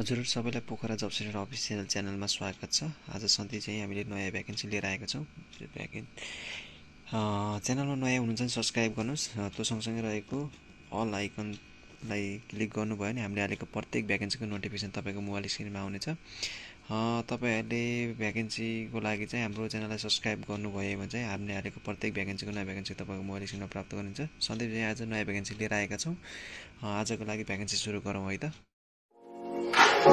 हजुर सबैलाई पोखरा जब centre official च्यानलमा स्वागत छ। आज सधैँ चाहिँ हामीले नयाँ भ्याकेन्सी लिएर आएका छौँ। भ्याकेन च्यानलमा नयाँ हुनुहुन्छ भने सब्सक्राइब गर्नुहोस्। त्यो सँगसँगै रहेको अल आइकनलाई क्लिक गर्नुभयो भने हामीले हालेको प्रत्येक भ्याकेन्सीको नोटिफिकेसन तपाईँको मोबाइल स्क्रिनमा आउनेछ। तपाईँहरूले भ्याकेन्सीको लागि चाहिँ हाम्रो च्यानललाई सब्सक्राइब गर्नुभयो भने चाहिँ हामीले हालेको प्रत्येक भ्याकेन्सीको नयाँ भ्याकेन्सी तपाईँको मोबाइल स्क्रिनमा प्राप्त गर्नुहुन्छ सधैँ चाहिँ आज नयाँ भ्याकेन्सी लिएर आएका छौँ। आजको लागि भ्याकेन्सी सुरु गरौँ है त। हजुर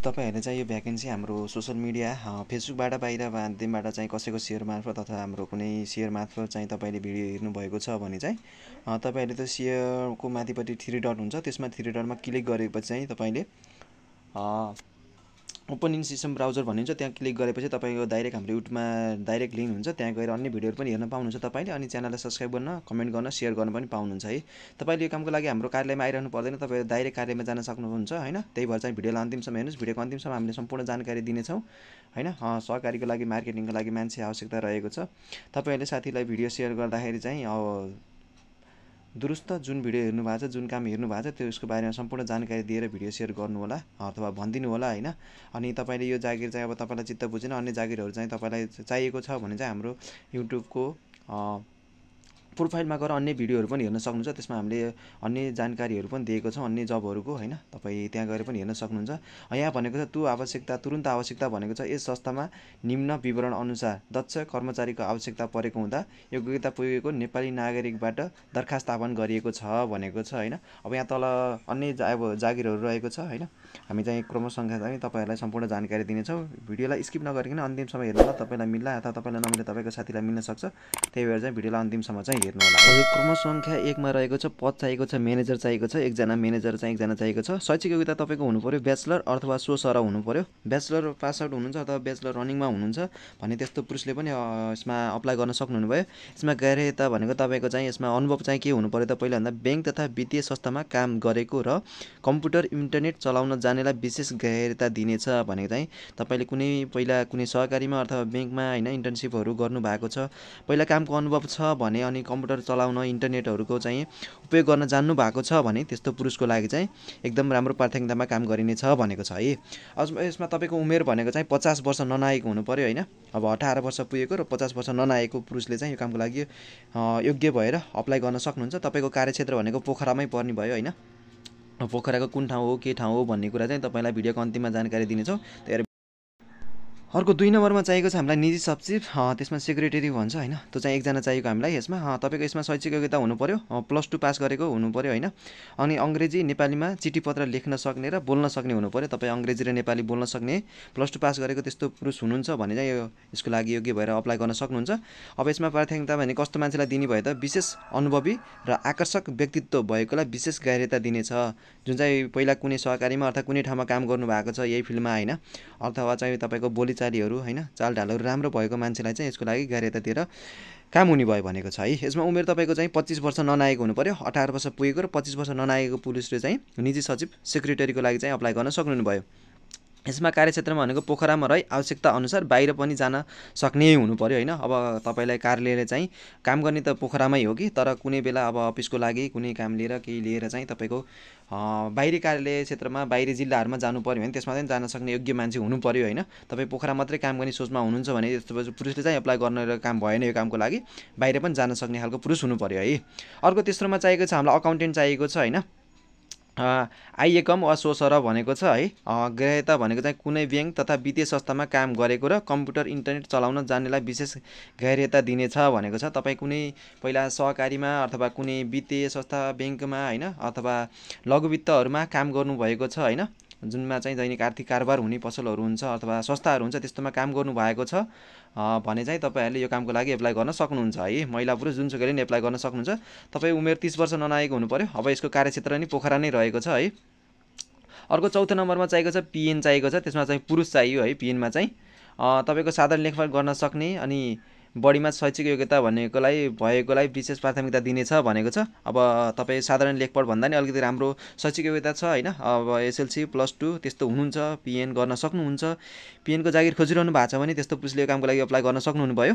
तपाईँहरूले चाहिँ यो भ्याकेन्सी हाम्रो सोसियल मिडिया फेसबुकबाट बाहिर माध्यमबाट चाहिँ कसैको सेयर मार्फत अथवा हाम्रो कुनै सेयर मार्फत चाहिँ तपाईँले भिडियो हेर्नुभएको छ भने चाहिँ तपाईँहरूले त्यो सेयरको माथिपट्टि थ्री डट हुन्छ त्यसमा थ्री डटमा क्लिक गरेपछि चाहिँ तपाईँले ओपन इन सिस्टम ब्राउजर भनिन्छ त्यहाँ क्लिक गरेपछि तपाईँको डाइरेक्ट हाम्रो युट्युबमा डाइरेक्ट लिङ्क हुन्छ त्यहाँ गएर अन्य भिडियोहरू पनि हेर्न पाउनुहुन्छ तपाईँले अनि च्यानललाई सब्सक्राइब गर्न कमेन्ट गर्न सेयर गर्न पनि पाउनुहुन्छ है। तपाईँले यो कामको लागि हाम्रो कार्यालयमा आइरहनु पर्दैन तपाईँ डाइरेक्ट कार्यालयमा जान सक्नुहुन्छ होइन? त्यही भएर चाहिँ भिडियोलाई अन्तिमसम्म हेर्नुहोस् भिडियोको अन्तिमसम्म हामीले सम्पूर्ण जानकारी दिनेछौँ होइन? सहकारीको लागि मार्केटिङको लागि मान्छे आवश्यकता रहेको छ। तपाईँहरूले साथीलाई भिडियो सेयर गर्दाखेरि चाहिँ दुरुस्त जुन भिडियो हेर्नु भएको छ जुन काम हेर्नु भएको छ त्यो उसको बारेमा सम्पूर्ण जानकारी दिएर भिडियो सेयर गर्नु होला अथवा भनिदिनु होला होइन? अनि तपाईँले यो जागिर चाहिँ अब तपाईँलाई चित्त बुझेन अन्य जागिरहरू चाहिँ तपाईँलाई चाहिएको छ भने चाहिँ हाम्रो युट्युबको प्रोफाइलमा गएर अन्य भिडियोहरू पनि हेर्न सक्नुहुन्छ। त्यसमा हामीले अन्य जानकारीहरू पनि दिएको छौँ अन्य जबहरूको होइन? तपाईँ त्यहाँ गएर पनि हेर्न सक्नुहुन्छ। यहाँ भनेको छ तु आवश्यकता तुरन्त आवश्यकता भनेको छ। यस संस्थामा निम्न विवरण अनुसार दक्ष कर्मचारीको आवश्यकता परेको हुँदा योग्यता पुगेको नेपाली नागरिकबाट दरखास्त आह्वान गरिएको छ भनेको छ होइन? अब यहाँ तल अन्य अब जागिरहरू रहेको छ होइन? हामी चाहिँ क्रमसङ्ख्या चाहिँ तपाईँहरूलाई सम्पूर्ण जानकारी दिनेछौँ। भिडियोलाई स्किप नगरिकन अन्तिमसम्म हेर्नु होला तपाईँलाई मिल्ला अथवा तपाईँलाई नमिल्ला तपाईँको साथीलाई मिल्न सक्छ। त्यही भएर चाहिँ भिडियोलाई अन्तिमसम्म चाहिँ हेर्नु होला हजुर क्रमसङ्ख्या एकमा रहेको छ पद चाहिएको छ म्यानेजर चाहिएको छ एकजना म्यानेजर चाहिँ एकजना चाहिएको छ। शैक्षिक योग्यता तपाईँको पऱ्यो ब्याचलर अथवा सो सर हुनु पऱ्यो ब्याचलर पास आउट हुनुहुन्छ अथवा ब्याचलर रनिङमा हुनुहुन्छ भने त्यस्तो पुरुषले पनि यसमा अप्लाई गर्न सक्नुहुने भयो यसमा गैरता भनेको तपाईँको चाहिँ यसमा अनुभव चाहिँ के हुनु पऱ्यो त पहिलाभन्दा ब्याङ्क तथा वित्तीय संस्थामा काम गरेको र कम्प्युटर इन्टरनेट चलाउन जानेलाई विशेष गहिरता दिनेछ भनेको चाहिँ तपाईँले कुनै पहिला कुनै सहकारीमा अथवा ब्याङ्कमा होइन इन्टर्नसिपहरू गर्नुभएको छ। पहिला कामको अनुभव छ भने अनि कम्प्युटर चलाउन इन्टरनेटहरूको चाहिँ उपयोग गर्न जान्नु भएको छ भने त्यस्तो पुरुषको लागि चाहिँ एकदम राम्रो प्राथमिकतामा काम गरिनेछ भनेको छ है। यसमा तपाईँको उमेर भनेको चाहिँ पचास वर्ष ननाएको हुनु पऱ्यो होइन। अब अठार वर्ष पुगेको र पचास वर्ष ननाएको पुरुषले चाहिँ यो कामको लागि योग्य भएर अप्लाई गर्न सक्नुहुन्छ। तपाईँको कार्यक्षेत्र भनेको पोखरामै पर्ने भयो होइन। पोखराको कुन ठाउँ हो के ठाउँ हो भन्ने कुरा चाहिँ तपाईँलाई भिडियोको अन्तिममा जानकारी दिनेछौँ। त्यही अर्को दुई नम्बरमा चाहिएको छ हामीलाई निजी सचिव त्यसमा सेक्रेटरी भन्छ होइन? त्यो चाहिँ एकजना चाहिएको हामीलाई यसमा। तपाईँको यसमा शैक्षिक योग्यता हुनु पऱ्यो प्लस टू पास गरेको पऱ्यो होइन? अनि अङ्ग्रेजी नेपालीमा चिठी पत्र लेख्न सक्ने र बोल्न सक्ने हुनु पऱ्यो तपाईँ अङ्ग्रेजी र नेपाली बोल्न सक्ने प्लस टू पास गरेको त्यस्तो पुरुष हुनुहुन्छ भने चाहिँ यो यसको लागि योग्य भएर अप्लाई गर्न सक्नुहुन्छ। अब यसमा प्राथमिकता भने कस्तो मान्छेलाई दिने भयो त? विशेष अनुभवी र आकर्षक व्यक्तित्व भएकोलाई विशेष गाह्यता दिनेछ। जुन चाहिँ पहिला कुनै सहकारीमा अर्थात् कुनै ठाउँमा काम गर्नुभएको छ यही फिल्डमा होइन? अथवा चाहिँ तपाईँको बोली चालीहरू होइन चालढालहरू राम्रो भएको मान्छेलाई चाहिँ यसको लागि गाह्यता दिएर काम हुने भयो भनेको छ है। यसमा उमेर तपाईँको चाहिँ पच्चिस वर्ष ननाएको हुनु पऱ्यो अठार वर्ष पुगेको र पच्चिस वर्ष ननाएको पुलिसले चाहिँ निजी सचिव सेक्रेटरीको लागि चाहिँ अप्लाई गर्न सक्नु भयो। यसमा कार्यक्षेत्रमा भनेको पोखरामा रही आवश्यकता अनुसार बाहिर पनि जान सक्ने हुनु पऱ्यो होइन? अब तपाईँलाई कार्यालयले चाहिँ काम गर्ने त पोखरामै हो कि? तर कुनै बेला अब अफिसको लागि कुनै काम लिएर केही लिएर चाहिँ तपाईँको बाहिरी कार्यालय क्षेत्रमा बाहिरी जिल्लाहरूमा जानु पऱ्यो भने त्यसमा चाहिँ जान सक्ने योग्य मान्छे हुनु पऱ्यो होइन? तपाईँ पोखरा मात्रै काम गर्ने सोचमा हुनुहुन्छ भने यस्तो पुरुषले चाहिँ एप्लाई गर्न काम भएन यो कामको लागि बाहिर पनि जान सक्ने खालको पुरुष हुनु पऱ्यो है। अर्को तेस्रोमा चाहिएको छ हामीलाई अकाउन्टेन्ट चाहिएको छ होइन? आइएकम वा सोसर भनेको छ है। ग्राह्यता भनेको चाहिँ कुनै ब्याङ्क तथा वित्तीय संस्थामा काम गरेको र कम्प्युटर इन्टरनेट चलाउन जान्नेलाई विशेष ग्राह्यता दिनेछ भनेको छ। तपाईँ कुनै पहिला सहकारीमा अथवा कुनै वित्तीय संस्था ब्याङ्कमा होइन अथवा लघुवित्तहरूमा काम गर्नुभएको छ होइन? जुनमा चाहिँ दैनिक आर्थिक कारोबार हुने पसलहरू हुन्छ अथवा संस्थाहरू हुन्छ त्यस्तोमा काम गर्नुभएको छ। भने चाहिँ तपाईँहरूले यो कामको लागि एप्लाई गर्न सक्नुहुन्छ है। महिला पुरुष जुनसुकैले नि एप्लाई गर्न सक्नुहुन्छ। तपाईँ उमेर तिस वर्ष ननाएको हुनु पऱ्यो अब यसको कार्यक्षेत्र नि पोखरा नै रहेको छ है। अर्को चौथो नम्बरमा चाहिएको छ पिएन चाहिएको छ। त्यसमा चाहिँ पुरुष चाहियो है। पिएनमा चाहिँ तपाईँको साधारण लेखपाल गर्न सक्ने अनि बढीमा शैक्षिक योग्यता भनेकोलाई भएकोलाई विशेष प्राथमिकता दिनेछ भनेको छ। अब तपाईँ साधारण लेखपढ भन्दा नि अलिकति राम्रो शैक्षिक योग्यता छ होइन? अब एसएलसी प्लस टू त्यस्तो हुनुहुन्छ पिएन गर्न सक्नुहुन्छ। पिएनको जागिर खोजिरहनु भएको छ भने त्यस्तो पुस्ले कामको लागि अप्लाई गर्न सक्नुहुने भयो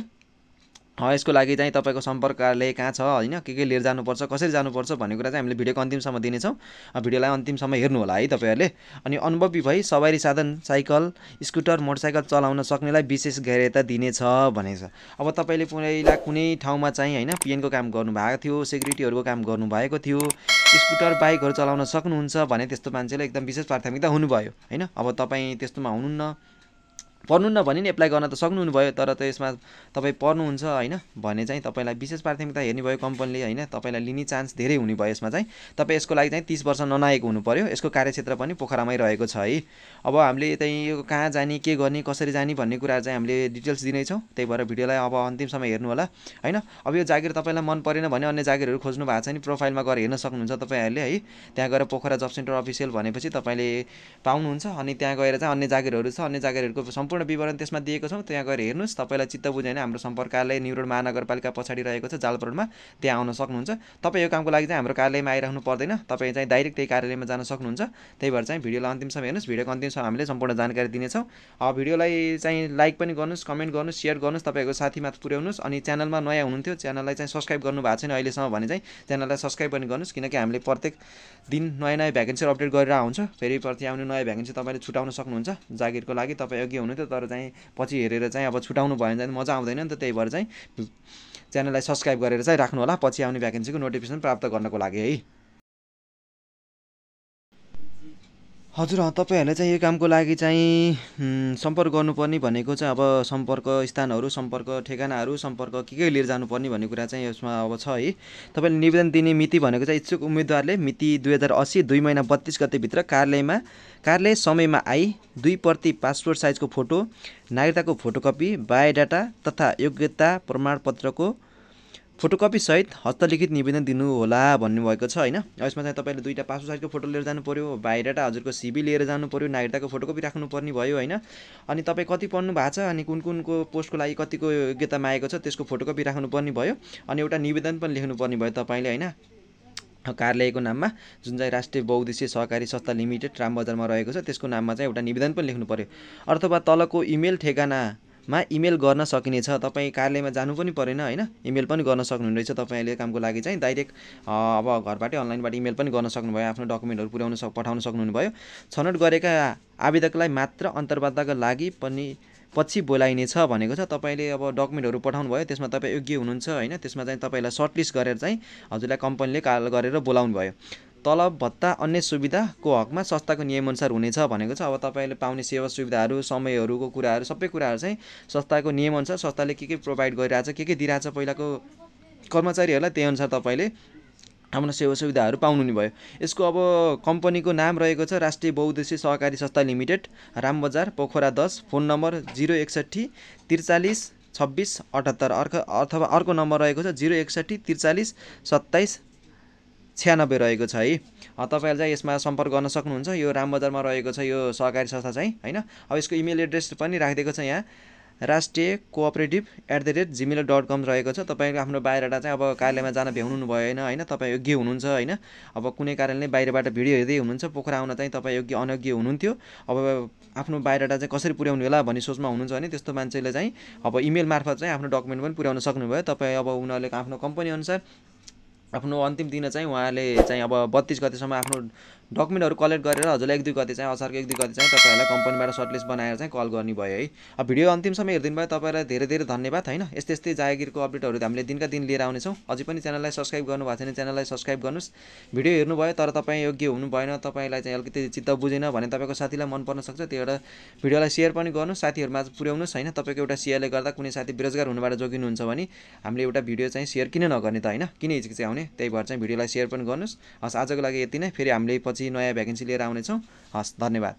यसको लागि चाहिँ तपाईँको सम्पर्क कार्यालय कहाँ छ होइन के के लिएर जानुपर्छ कसरी जानुपर्छ भन्ने कुरा चाहिँ हामीले भिडियोको अन्तिमसम्म दिनेछौँ। भिडियोलाई अन्तिमसम्म हेर्नु होला है तपाईँहरूले। अनि अनुभवी भई सवारी साधन साइकल स्कुटर मोटरसाइकल चलाउन सक्नेलाई विशेष गरेता दिनेछ भनेको छ। अब तपाईँले पहिला कुनै ठाउँमा चाहिँ होइन पिएनको काम गर्नुभएको थियो सेक्युरिटीहरूको काम गर्नुभएको थियो स्कुटर बाइकहरू चलाउन सक्नुहुन्छ भने त्यस्तो मान्छेलाई एकदम विशेष प्राथमिकता हुनुभयो होइन। अब तपाईँ त्यस्तोमा हुनुहुन्न पढ्नुहुन्न भने नि एप्लाई गर्न त सक्नुहुने भयो तर त्यसमा तपाईँ पढ्नुहुन्छ होइन? भने चाहिँ तपाईँलाई विशेष प्राथमिकता हेर्ने भयो कम्पनीले होइन? तपाईँलाई लिने चान्स धेरै हुने भयो यसमा चाहिँ। तपाईँ यसको लागि चाहिँ तिस वर्ष ननाएको हुनु पऱ्यो यसको कार्यक्षेत्र पनि पोखरामै रहेको छ है। अब हामीले चाहिँ यो कहाँ जाने के गर्ने कसरी जाने भन्ने कुरा चाहिँ हामीले डिटेल्स दिनेछौँ। त्यही भएर भिडियोलाई अब अन्तिमसम्म हेर्नु होला होइन? अब यो जागिर तपाईँलाई मन परेन भने अन्य जागिरहरू खोज्नु भएको छ नि प्रोफाइलमा गएर हेर्न सक्नुहुन्छ तपाईँहरूले है? त्यहाँ गएर पोखरा जब सेन्टर अफिसियल भनेपछि तपाईँले पाउनुहुन्छ अनि त्यहाँ गएर चाहिँ अन्य जागिरहरू छ। अन्य जागिरहरूको सम्पूर्ण सम्पूर्ण विवरण त्यसमा दिएको छौँ। त्यहाँ गएर हेर्नुहोस् तपाईँलाई चित्त बुझ्यो भने हाम्रो सम्पर्क कार्यालय न्युरोड महानगरपालिका पछाडि रहेको छ जालपुरमा त्यहाँ आउन सक्नुहुन्छ। तपाईँ यो कामको लागि चाहिँ हाम्रो कार्यालयमा आइराख्नु पर्दैन। तपाईँ चाहिँ डाइरेक्ट त्यही कार्यालयमा जान सक्नुहुन्छ। त्यही भएर चाहिँ भिडियोलाई अन्तिमसम्म हेर्नुहोस्। भिडियोको अन्तिमसम्म हामीले सम्पूर्ण जानकारी दिनेछौँ। भिडियोलाई चाहिँ लाइक पनि गर्नुहोस् कमेन्ट गर्नुहोस् सेयर गर्नुहोस् तपाईँको साथीमा पुर्याउनुहोस्। अनि च्यानलमा नयाँ हुनुहुन्थ्यो च्यानललाई चाहिँ सब्सक्राइब गर्नु भएको छैन अहिलेसम्म भने चाहिँ च्यानललाई सब्सक्राइब पनि गर्नुहोस्। किनकि हामीले प्रत्येक दिन नयाँ नयाँ भ्याकेन्सीहरू अपडेट गरेर आउँछ। फेरि प्रति आउने नयाँ भ्याकेन्सी तपाईँले छुटाउन सक्नुहुन्छ। जागिरको लागि तपाईँ अघि हुनुहुन्थ्यो तर चाहिँ पछि हेरेर चाहिँ अब छुटाउनु भयो भने चाहिँ मजा आउँदैन नि त त्यही भएर चाहिँ च्यानललाई सब्सक्राइब गरेर चाहिँ राख्नु होला पछि आउने भ्याकेन्सीको नोटिफिकेसन प्राप्त गर्नको लागि है। हजुर तपाईँहरूले चाहिँ यो कामको लागि चाहिँ सम्पर्क गर्नुपर्ने भनेको चाहिँ अब सम्पर्क स्थानहरू सम्पर्क ठेगानाहरू सम्पर्क के के लिएर जानुपर्ने भन्ने कुरा चाहिँ यसमा अब छ है। तपाईँले निवेदन दिने मिति भनेको चाहिँ इच्छुक उम्मेदवारले मिति दुई हजार अस्सी दुई महिना बत्तिस गतेभित्र कार्यालयमा कार्यालय समयमा आई दुई प्रति पासपोर्ट साइजको फोटो नागरिकताको फोटोकपी बायोडाटा तथा योग्यता प्रमाणपत्रको फोटोकपीसहित हस्तलिखित निवेदन दिनुहोला भन्नुभएको छ होइन? यसमा चाहिँ तपाईँले दुईवटा पासपोर्ट साइजको फोटो लिएर जानु पऱ्यो बाहिरटा हजुरको सिबी लिएर जानु पऱ्यो नागरिकताको फोटोकपी राख्नुपर्ने भयो होइन? अनि तपाईँ कति पढ्नु भएको छ अनि कुन कुनको पोस्टको लागि कतिको योग्यतामा आएको छ त्यसको फोटोकपी राख्नुपर्ने भयो अनि एउटा निवेदन पनि लेख्नुपर्ने भयो तपाईँले होइन? कार्यालयको नाममा जुन चाहिँ राष्ट्रिय बहुद्देश्य सहकारी संस्था लिमिटेड रामबजारमा रहेको छ त्यसको नाममा चाहिँ एउटा निवेदन पनि लेख्नु पऱ्यो अथवा तलको इमेल ठेगाना मा इमेल गर्न सकिनेछ तपाईँ कार्यालयमा जानु पनि परेन होइन? इमेल पनि गर्न सक्नुहुने रहेछ तपाईँले कामको लागि चाहिँ। डाइरेक्ट अब घरबाटै अनलाइनबाट इमेल पनि गर्न सक्नुभयो आफ्नो डकुमेन्टहरू पुर्याउन सक पठाउन सक्नुहुने भयो छनौट गरेका आवेदकलाई मात्र अन्तर्वार्ताका लागि पनि पछि बोलाइनेछ भनेको छ। तपाईँले अब डकुमेन्टहरू पठाउनु भयो त्यसमा तपाईँ योग्य हुनुहुन्छ होइन? त्यसमा चाहिँ तपाईँलाई सर्टलिस्ट गरेर चाहिँ हजुरलाई कम्पनीले काल गरेर बोलाउनु भयो तलब भत्ता अन्य सुविधाको हकमा संस्थाको नियमअनुसार हुनेछ भनेको छ। अब तपाईँले पाउने सेवा सुविधाहरू समयहरूको कुराहरू सबै कुराहरू चाहिँ संस्थाको नियमअनुसार संस्थाले के के प्रोभाइड गरिरहेछ के के दिइरहेछ पहिलाको कर्मचारीहरूलाई त्यही अनुसार तपाईँले आफ्नो सेवा सुविधाहरू पाउनु भयो। यसको अब कम्पनीको नाम रहेको छ राष्ट्रिय बहुद्देश्य सहकारी संस्था लिमिटेड रामबजार पोखरा दस फोन नम्बर जिरो एकसट्ठी त्रिचालिस छब्बिस अठहत्तर। अर्को अथवा अर्को नम्बर रहेको छ जिरो एकसट्ठी त्रिचालिस सत्ताइस छ्यानब्बे रहेको छ है। तपाईँहरूले चाहिँ यसमा सम्पर्क गर्न सक्नुहुन्छ। यो रामबजारमा रहेको छ यो सहकारी संस्था चाहिँ होइन? अब यसको इमेल एड्रेस पनि राखिदिएको छ यहाँ। राष्ट्रिय cooperative at the rate Gmail dot com रहेको छ। तपाईँको आफ्नो बाहिरबाट चाहिँ अब कार्यालयमा जान भ्याउनु भएन होइन? तपाईँ योग्य हुनुहुन्छ होइन? अब कुनै कारणले बाहिरबाट भिडियो हेर्दै हुनुहुन्छ पोखरा आउन चाहिँ तपाईँ योग्य अनयोग्य हुनुहुन्थ्यो। अब आफ्नो बाहिरबाट चाहिँ कसरी पुर्याउनु होला भन्ने सोचमा हुनुहुन्छ भने त्यस्तो मान्छेले चाहिँ अब इमेल मार्फत चाहिँ आफ्नो डकुमेन्ट पनि पुर्याउन सक्नुभयो। तपाईँ अब उनीहरूले आफ्नो कम्पनी अनुसार आफ्नो अन्तिम दिन चाहिँ उहाँले चाहिँ अब बत्तिस गतेसम्म आफ्नो डकुमेन्टहरू कलेक्ट गरेर हजुरलाई एक दुई गते चाहिँ असारको एक दुई गते चाहिँ तपाईँहरूलाई कम्पनीबाट सर्टलिस्ट बनाएर चाहिँ कल गर्ने भयो है। अब भिडियो अन्तिमसम्म हेरिदिनु भयो तपाईँलाई धेरै धेरै धन्यवाद होइन? यस्तै यस्तै जागिरको अपडेटहरू हामीले दिनका दिन लिएर आउनेछौँ। अझै पनि च्यानललाई सब्सक्राइब गर्नुभएको छैन च्यानललाई सब्सक्राइब गर्नुहोस्। भिडियो हेर्नुभयो तर तपाईँ योग्य हुनु भएन तपाईँलाई चाहिँ अलिकति चित्त बुझेन भने तपाईँको साथीलाई मन पर्न सक्छ। त्यो एउटा भिडियोलाई सेयर पनि गर्नुहोस् साथीहरूमा पुर्याउनुहोस् होइन? तपाईँको एउटा सेयरले गर्दा कुनै साथी बेरोजगार हुनुबाट जोगिनुहुन्छ भने हामीले एउटा भिडियो चाहिँ सेयर किन नगर्ने त होइन? किन हिचकिचाउने? त्यही भएर चाहिँ भिडियोलाई सेयर पनि गर्नुहोस्। हस् आजको लागि यति नै। फेरि हामीले पछि नयाँ भ्याकेन्सी लिएर आउनेछौँ। हस् धन्यवाद!